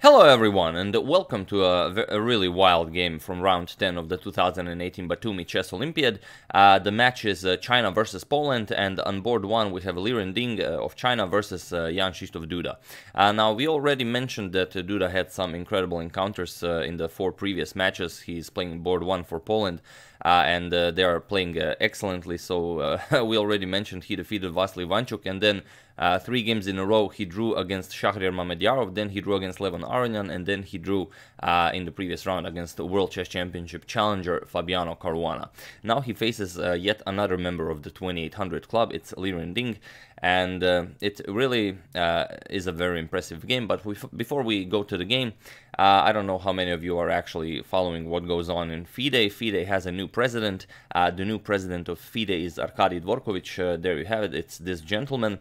Hello everyone and welcome to a, a, really wild game from round 10 of the 2018 Batumi Chess Olympiad. Uh, the match is uh, China versus Poland and on board 1 we have Liren Ding uh, of China versus uh, Jan Krzysztof Duda. Uh, now we already mentioned that Duda had some incredible encounters uh, in the four previous matches. He's playing board 1 for Poland and they are playing excellently so we already mentioned he defeated Vasily Ivanchuk and then uh, three games in a row, he drew against Shahriar Mamedyarov, then he drew against Levon Aronian, and then he drew uh, in the previous round against the World Chess Championship challenger Fabiano Caruana. Now he faces uh, yet another member of the 2800 club, it's Liren Ding, and uh, it really uh, is a very impressive game. But we, before we go to the game, uh, I don't know how many of you are actually following what goes on in FIDE. FIDE has a new president. The new president of FIDE is Arkady Dvorkovich. There you have it. It's this gentleman.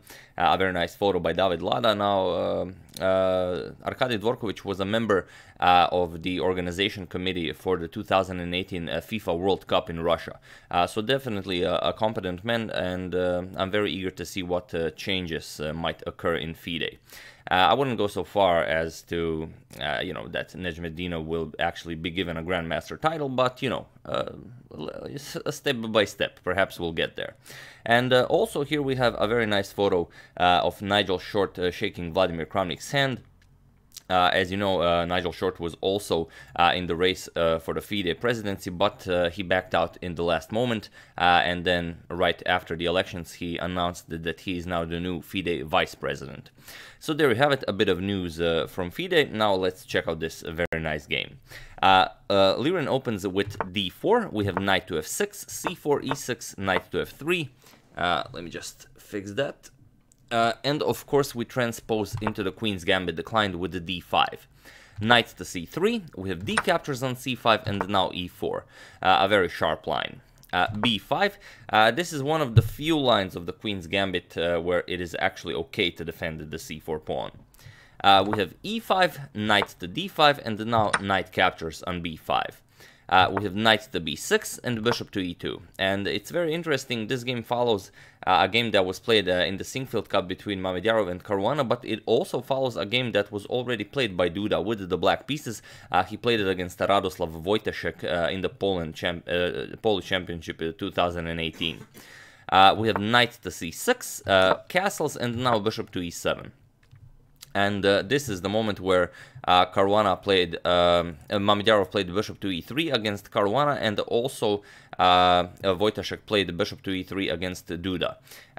A very nice photo by David Llada. Now, uh, Arkady Dvorkovich was a member of the organization committee for the 2018 FIFA World Cup in Russia. so definitely a, a, competent man, and I'm very eager to see what uh, changes uh, might occur in FIDE. Uh, I wouldn't go so far as to, uh, you know, that Nezhmetdinov will actually be given a Grandmaster title, but, you know, uh, step by step, perhaps we'll get there. And uh, also here we have a very nice photo of Nigel Short shaking Vladimir Kramnik's hand. Uh, as you know, uh, Nigel Short was also uh, in the race uh, for the FIDE presidency, but uh, he backed out in the last moment. Uh, and then, right after the elections, he announced that, that, he is now the new FIDE vice president. So, there you have it, a bit of news from FIDE. Now, let's check out this very nice game. Liren opens with d4. We have knight to f6, c4, e6, knight to f3. let me just fix that. Uh, and of course we transpose into the Queen's Gambit declined with the d5. Knight to c3, we have d captures on c5 and now e4, uh, a very sharp line. Uh, b5, uh, this is one of the few lines of the Queen's Gambit uh, where it is actually okay to defend the c4 pawn. Uh, we have e5, knight to d5 and now knight captures on b5. Uh, we have knight to b6 and bishop to e2. And it's very interesting, this game follows uh, a game that was played uh, in the Sinquefield Cup between Mamedyarov and Caruana, but it also follows a game that was already played by Duda with the black pieces. Uh, he played it against Radoslav Wojtaszek uh, in the Poland champ uh, Polish Championship 2018. we have knight to c6, castles, and now bishop to e7 and uh, this is the moment where uh, Caruana played, um, uh, Mamedyarov played bishop to e3 against Caruana, and also uh Wojtaszek played bishop to e3 against Duda.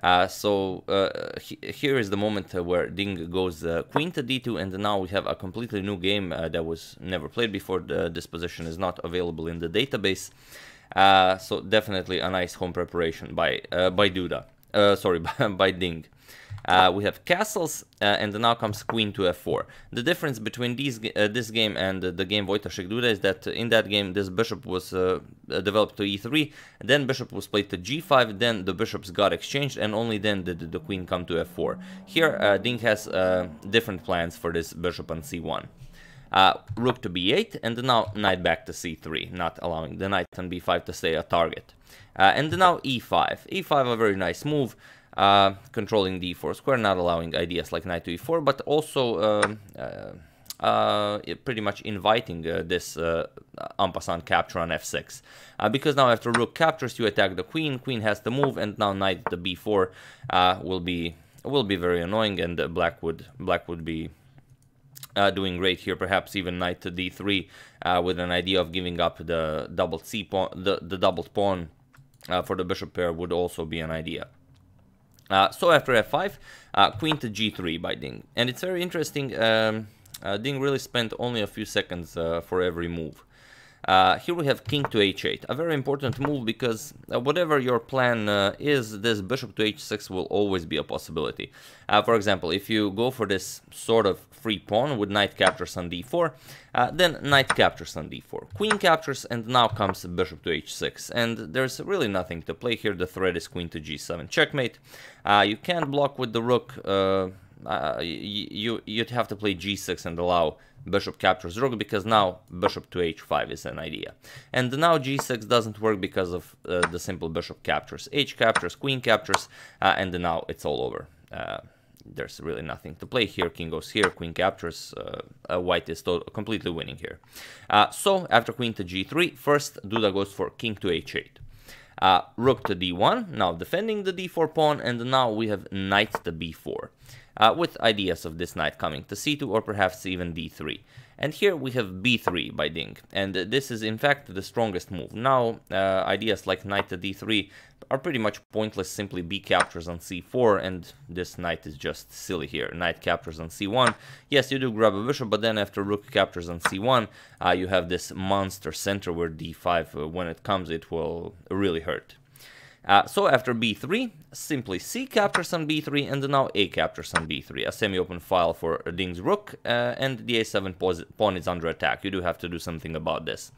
Uh, so uh, he, here is the moment where Ding goes queen to d2, and now we have a completely new game that was never played before. The, this position is not available in the database, so definitely a nice home preparation by by Duda. sorry, by Ding. Uh, we have castles, uh, and now comes queen to f4. The difference between these, uh, this game and the game Wojtaszek Duda is that in that game this bishop was uh, developed to e3, then bishop was played to g5, then the bishops got exchanged, and only then did the queen come to f4. Here, uh, Ding has uh, different plans for this bishop on c1. rook to b8, and now knight back to c3, not allowing the knight on b5 to stay a target. and now e5. e5 a very nice move uh, controlling the e4 square, not allowing ideas like knight to e4, but also um, uh, uh, pretty much inviting uh, this uh, en passant capture on f6. Uh, because now after rook captures, you attack the queen, queen has to move, and now knight to b4 uh, will be will be very annoying, and black would black would be doing great here. Perhaps even knight to d3 uh, with an idea of giving up the doubled c pawn, the the doubled pawn for the bishop pair would also be an idea. Uh, so after f5, uh, queen to g3 by Ding. And it's very interesting, um, uh, Ding really spent only a few seconds for every move. Uh, here we have king to h8, a very important move because uh, whatever your plan uh, is, this bishop to h6 will always be a possibility. Uh, for example, if you go for this sort of free pawn with knight captures on d4, uh, then knight captures on d4, queen captures, and now comes bishop to h6. And there's really nothing to play here, the threat is queen to g7 checkmate. Uh, you can't block with the rook, you, you'd have to play g6 and allow bishop captures rook because now bishop to h5 is an idea. And now g6 doesn't work because of uh, the simple bishop captures. h captures, queen captures, uh, and now it's all over. Uh, there's really nothing to play here. King goes here, queen captures, uh, white is completely winning here. Uh, so after queen to g3, first Duda goes for king to h8. Uh, rook to d1, now defending the d4 pawn, and now we have knight to b4, uh, with ideas of this knight coming to c2 or perhaps even d3. And here we have b3 by Ding, and this is in fact the strongest move. Now, uh, ideas like knight to d3 are pretty much pointless, simply b captures on c4, and this knight is just silly here. Knight captures on c1. Yes, you do grab a bishop, but then after rook captures on c1, uh, you have this monster center where d5, uh, when it comes, it will really hurt. Uh, so after b3, simply c captures on b3 and now a captures on b3, a semi-open file for Ding's rook, uh, and the a7 pawn is under attack. You do have to do something about this.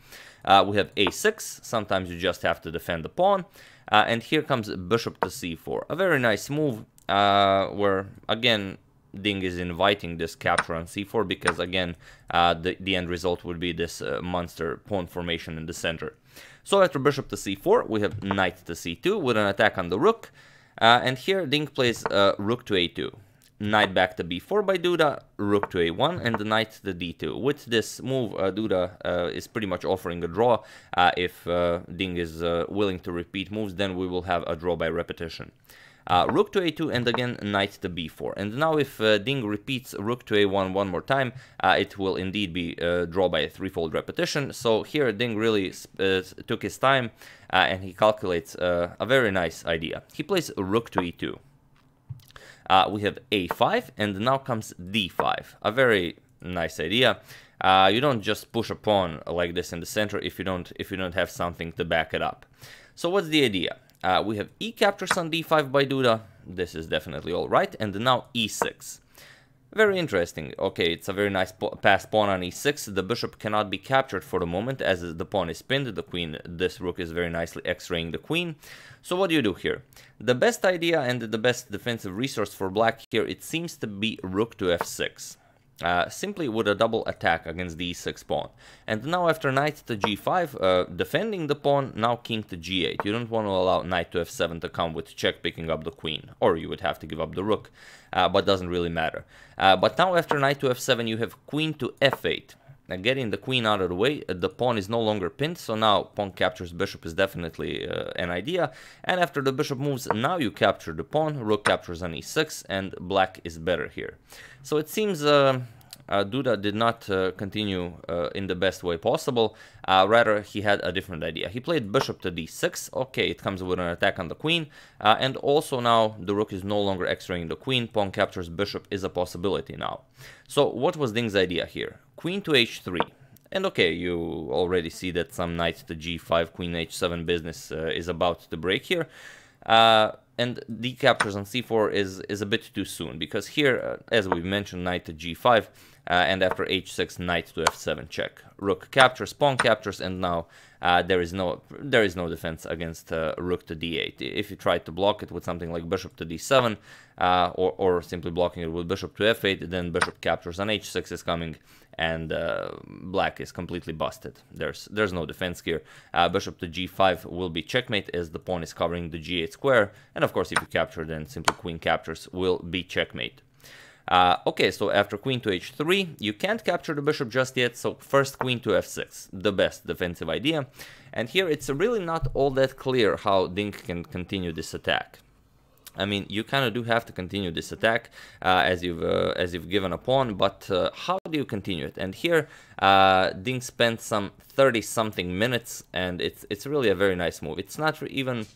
Uh, we have a6, sometimes you just have to defend the pawn, uh, and here comes bishop to c4. A very nice move, uh, where again Ding is inviting this capture on c4 because again uh, the, the end result would be this monster pawn formation in the center. So after bishop to c4, we have knight to c2 with an attack on the rook. Uh, and here Ding plays uh, rook to a2. Knight back to b4 by Duda, rook to a1, and the knight to d2. With this move, uh, Duda uh, is pretty much offering a draw. Uh, if uh, Ding is willing to repeat moves, then we will have a draw by repetition. Uh, rook to a2 and again knight to b4. And now if uh, Ding repeats rook to a1 one more time, uh, it will indeed be uh, draw by a threefold repetition. So here Ding really uh, took his time uh, and he calculates a very nice idea. He plays rook to e2. we have a5 and now comes d5. A very nice idea. you don't just push a pawn like this in the center if you don't if you don't have something to back it up. So what's the idea? Uh, we have e captures on d5 by Duda. This is definitely all right. And now e6. Very interesting. Okay, it's a very nice po passed pawn on e6. The bishop cannot be captured for the moment as the pawn is pinned. The queen, this rook is very nicely x-raying the queen. So what do you do here? The best idea and the best defensive resource for black here, it seems to be rook to f6 uh, simply with a double attack against the e6 pawn. And now after knight to g5, uh, defending the pawn, now king to g8. You don't want to allow knight to f7 to come with check picking up the queen, or you would have to give up the rook, uh, but doesn't really matter. Uh, but now after knight to f7, you have queen to f8. Getting the queen out of the way, uh, the pawn is no longer pinned, so now pawn captures bishop is definitely uh, an idea. And after the bishop moves, now you capture the pawn, rook captures on e6, and black is better here. So it seems uh, Duda did not uh, continue uh, in the best way possible. Uh, rather, he had a different idea. He played bishop to d6. Okay, it comes with an attack on the queen. Uh, and also now the rook is no longer x-raying the queen. Pawn captures bishop is a possibility now. So what was Ding's idea here? Queen to h3. And okay, you already see that some knight to g5, queen h7 business uh, is about to break here. Uh, and d captures on c4 is, is a bit too soon, because here, uh, as we mentioned, knight to g5, uh, and after h6, knight to f7 check. Rook captures, pawn captures, and now uh, there is no there is no defense against uh, rook to d8. If you try to block it with something like bishop to d7, uh, or, or simply blocking it with bishop to f8, then bishop captures on h6 is coming, and uh, black is completely busted. There's there's no defense here. Uh, bishop to g5 will be checkmate as the pawn is covering the g8 square, and of course if you capture, then simply queen captures will be checkmate. Uh, okay, so after queen to h3, you can't capture the bishop just yet, so first queen to f6, the best defensive idea. And here it's really not all that clear how Ding can continue this attack. I mean, you kind of do have to continue this attack uh, as you've uh, as you've given a pawn, but uh, how do you continue it? And here, uh, Ding spent some 30 something minutes, and it's it's really a very nice move. It's not even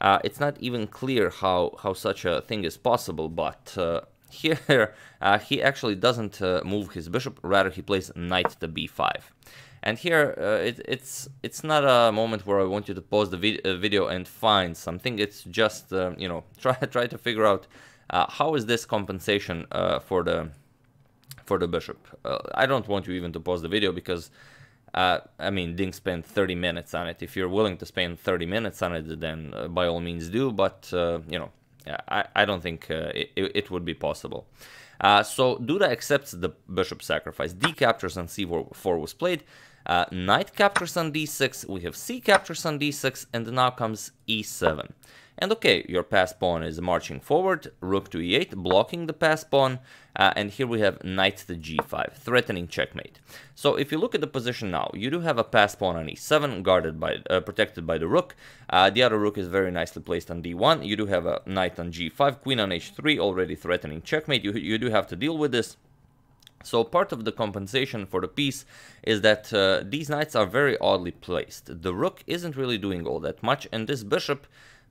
uh, it's not even clear how how such a thing is possible, but uh, here, uh, he actually doesn't uh, move his bishop, rather he plays knight to b5. And here, uh, it, it's it's not a moment where I want you to pause the vid uh, video and find something. It's just, uh, you know, try try to figure out uh, how is this compensation for the for the bishop. I don't want you even to pause the video because, I mean, Ding spent 30 minutes on it. If you're willing to spend 30 minutes on it, then by all means do. But, you know, I, I don't think uh, it, it would be possible. Uh, so Duda accepts the bishop sacrifice. D captures on c4 was played. Uh, knight captures on d6. We have c captures on d6, and now comes e7. And okay, your passed pawn is marching forward, rook to e8, blocking the passed pawn, uh, and here we have knight to g5, threatening checkmate. So if you look at the position now, you do have a passed pawn on e7, guarded by, uh, protected by the rook. Uh, the other rook is very nicely placed on d1. You do have a knight on g5, queen on h3, already threatening checkmate. You, you do have to deal with this. So part of the compensation for the piece is that uh, these knights are very oddly placed. The rook isn't really doing all that much, and this bishop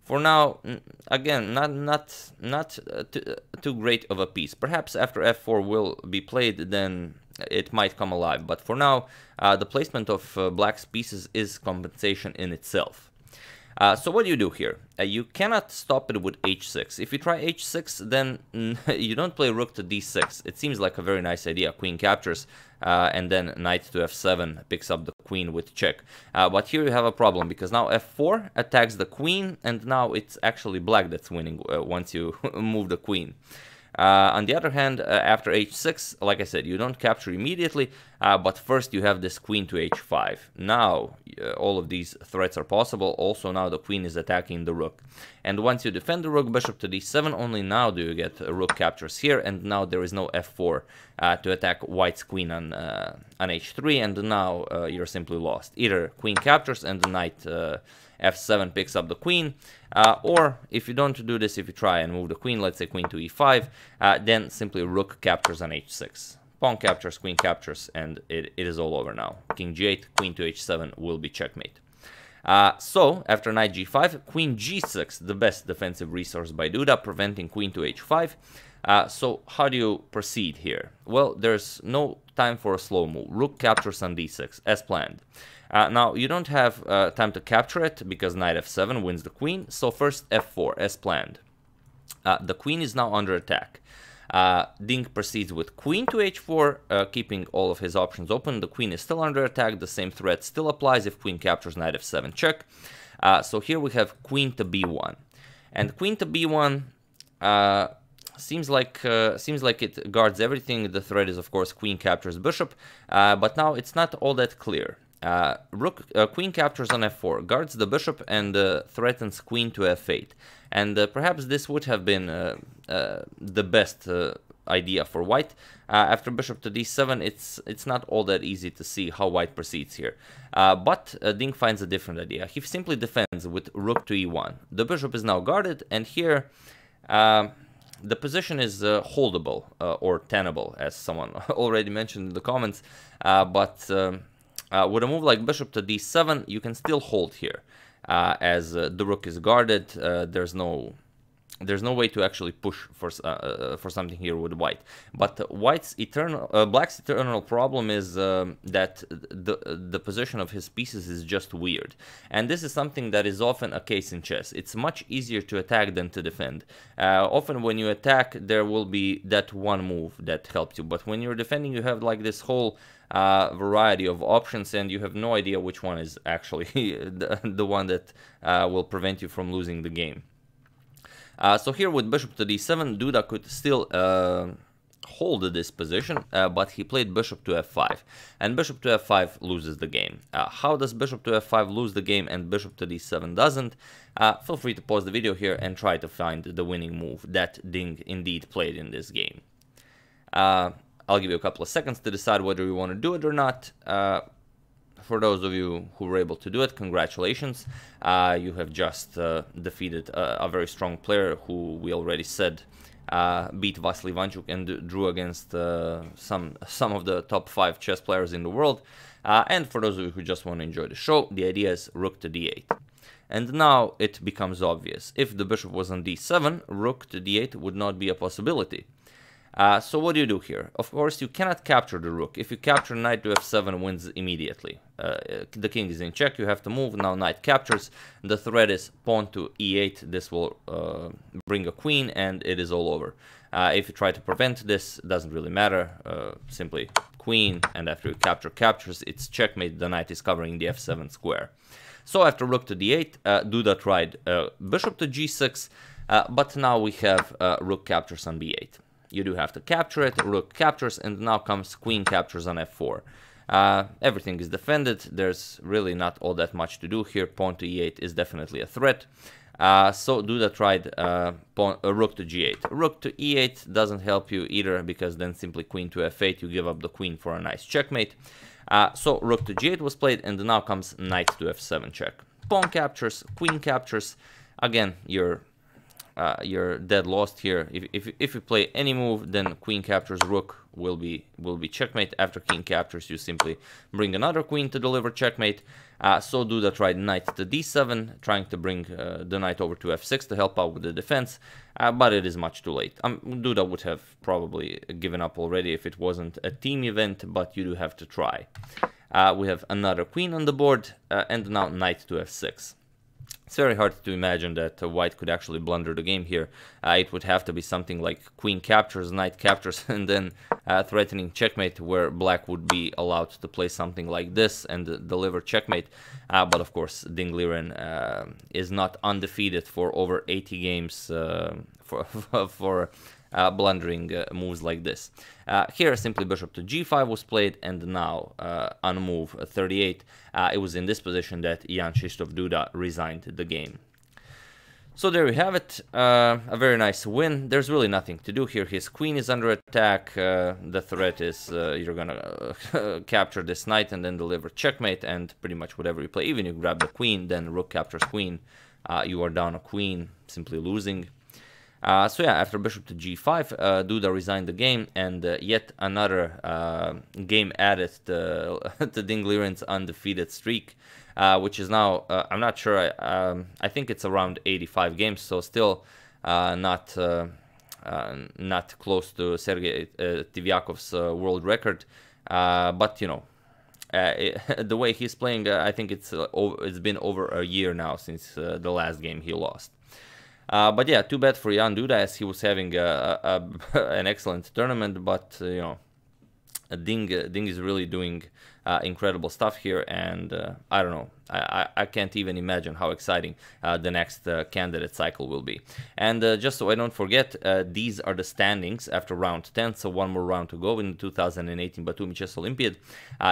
for now, again, not not not uh, too, uh, too great of a piece. Perhaps after f4 will be played, then it might come alive. But for now, uh, the placement of uh, black's pieces is compensation in itself. Uh, so what do you do here? Uh, you cannot stop it with h6. If you try h6, then you don't play rook to d6. It seems like a very nice idea. Queen captures, uh, and then knight to f7 picks up the queen with check. Uh, but here you have a problem, because now f4 attacks the queen, and now it's actually black that's winning uh, once you move the queen. Uh, on the other hand, uh, after h6, like I said, you don't capture immediately, uh, but first you have this queen to h5. Now, uh, all of these threats are possible. Also, now the queen is attacking the rook. And once you defend the rook, bishop to d7, only now do you get rook captures here, and now there is no f4 uh, to attack white's queen on, uh, on h3, and now you're simply lost. Either queen captures and the knight f7 picks up the queen, uh, or if you don't do this, if you try and move the queen, let's say queen to e5, uh, then simply rook captures on h6. Pawn captures, queen captures, and it, it is all over now. King g8, queen to h7 will be checkmate. Uh, so, after knight g5, queen g6, the best defensive resource by Duda, preventing queen to h5. Uh, so, how do you proceed here? Well, there's no time for a slow move. Rook captures on d6, as planned. Uh, now, you don't have uh, time to capture it because knight f7 wins the queen, so first f4 as planned. Uh, the queen is now under attack. Uh, Ding proceeds with queen to h4, uh, keeping all of his options open. The queen is still under attack, the same threat still applies if queen captures knight f7 check. Uh, so here we have queen to b1. And queen to b1 seems like uh, seems like it guards everything. The threat is of course queen captures bishop, uh, but now it's not all that clear. Uh, rook, uh, queen captures on f4, guards the bishop and uh, threatens queen to f8. And uh, perhaps this would have been uh, uh, the best idea for white. after bishop to d7, it's it's not all that easy to see how white proceeds here. but Ding finds a different idea. He simply defends with rook to e1. The bishop is now guarded, and here the position is uh, holdable uh, or tenable, as someone already mentioned in the comments. Uh, but um, uh, with a move like bishop to d7, you can still hold here, as the rook is guarded. There's no there's no way to actually push for uh, uh, for something here with white. But white's eternal black's eternal problem is um, that the the position of his pieces is just weird, and this is something that is often a case in chess. It's much easier to attack than to defend. often when you attack, there will be that one move that helps you, but when you're defending, you have like this whole uh, variety of options and you have no idea which one is actually the, the, one that uh, will prevent you from losing the game. Uh, so here with bishop to d7, Duda could still uh, hold this position, uh, but he played bishop to f5, and bishop to f5 loses the game. Uh, how does bishop to f5 lose the game and bishop to d7 doesn't? feel free to pause the video here and try to find the winning move that Ding indeed played in this game. Uh, I'll give you a couple of seconds to decide whether you want to do it or not. For those of you who were able to do it, congratulations. Uh, you have just uh, defeated a, a, very strong player who we already said uh, beat Vasily Ivanchuk and drew against uh, some some of the top five chess players in the world. Uh, and for those of you who just want to enjoy the show, the idea is rook to d8. And now it becomes obvious. If the bishop was on d7, rook to d8 would not be a possibility. Uh, so what do you do here? Of course, you cannot capture the rook. If you capture knight to f7, wins immediately. Uh, the king is in check, you have to move. Now knight captures. The threat is pawn to e8. This will uh, bring a queen, and it is all over. Uh, if you try to prevent this, doesn't really matter. Uh, simply queen, and after you capture captures, it's checkmate. The knight is covering the f7 square. So after rook to d8, uh, Duda tried bishop to g6, but now we have rook captures on b8 you do have to capture it, rook captures, and now comes queen captures on f4. Uh, everything is defended, there's really not all that much to do here, pawn to e8 is definitely a threat. Uh, so Duda tried uh, pawn, uh, rook to g8. Rook to e8 doesn't help you either because then simply queen to f8, you give up the queen for a nice checkmate. Uh, so rook to g8 was played and now comes knight to f7 check. Pawn captures, queen captures. Again, you're uh, you're dead lost here. If, if, if you play any move, then queen captures rook will be will be checkmate. After king captures, you simply bring another queen to deliver checkmate. Uh, so that. tried knight to d7, trying to bring uh, the knight over to f6 to help out with the defense, uh, but it is much too late. Um, Duda would have probably given up already if it wasn't a team event, but you do have to try. Uh, we have another queen on the board, uh, and now knight to f6. It's very hard to imagine that uh, white could actually blunder the game here. Uh, it would have to be something like queen captures, knight captures, and then uh, threatening checkmate, where black would be allowed to play something like this and deliver checkmate. Uh, but of course, Ding Liren uh, is not undefeated for over 80 games uh, for, for uh, blundering uh, moves like this. Uh, here, simply bishop to g5 was played, and now on move 38, it was in this position that Jan Krzysztof Duda resigned the game. So there we have it, uh, a very nice win. There's really nothing to do here. His queen is under attack. Uh, the threat is uh, you're gonna capture this knight and then deliver checkmate and pretty much whatever you play. Even if you grab the queen, then rook captures queen. you are down a queen, simply losing. Uh, so yeah, after bishop to g5, uh, Duda resigned the game, and uh, yet another uh, game added to, to Ding Liren's undefeated streak, uh, which is now, uh, I'm not sure, I, um, I think it's around 85 games, so still not not close to Sergei Tiviakov's world record, but you know, it, the way he's playing, I think it's over, it's been over a year now since the last game he lost. Uh, but yeah, too bad for Jan Duda as he was having a, a, an excellent tournament, but uh, you know, Ding Ding is really doing uh, incredible stuff here, and uh, I don't know, I, I, can't even imagine how exciting uh, the next uh, candidate cycle will be. And just so I don't forget, these are the standings after round 10, so one more round to go in the 2018 Batumi Chess Olympiad.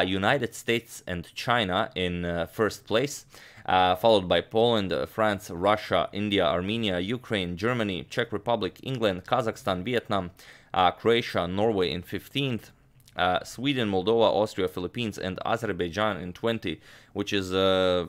United States and China in first place uh, followed by Poland, uh, France, Russia, India, Armenia, Ukraine, Germany, Czech Republic, England, Kazakhstan, Vietnam, uh, Croatia, Norway in 15th, uh, Sweden, Moldova, Austria, Philippines, and Azerbaijan in 20, which is uh,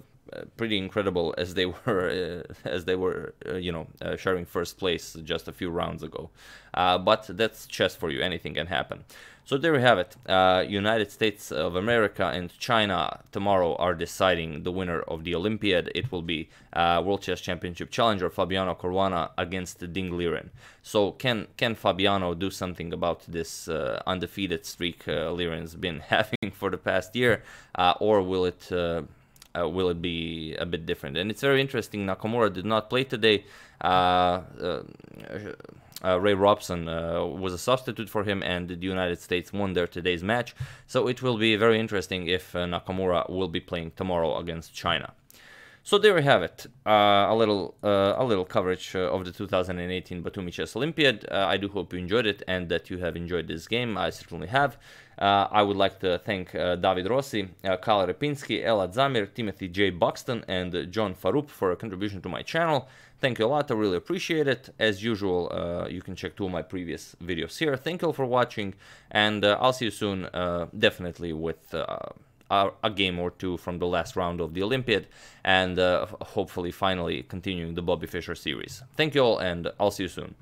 pretty incredible as they were uh, as they were uh, you know uh, sharing first place just a few rounds ago. Uh, but that's chess for you. Anything can happen. So there we have it. Uh, united states of america and china tomorrow are deciding the winner of the olympiad. It will be uh, world chess championship challenger fabiano caruana against ding liren. So can can fabiano do something about this undefeated streak liren's been having for the past year or will it uh, will it be a bit different? And it's very interesting. Nakamura did not play today. Uh, uh, uh Ray Robson uh, was a substitute for him, and the United States won their today's match. So it will be very interesting if uh, Nakamura will be playing tomorrow against China. So there we have it, uh, a little uh, a little coverage uh, of the 2018 Batumi Chess Olympiad. I do hope you enjoyed it and that you have enjoyed this game. I certainly have. Uh, I would like to thank uh, David Rossi, uh, Kyle Repinski, Elad Zamir, Timothy J. Buxton, and John Farup for a contribution to my channel. Thank you a lot, I really appreciate it. As usual, uh, you can check two of my previous videos here. Thank you all for watching, and uh, I'll see you soon, uh, definitely with a, game or two from the last round of the Olympiad, and uh, hopefully finally continuing the Bobby Fischer series. Thank you all, and I'll see you soon.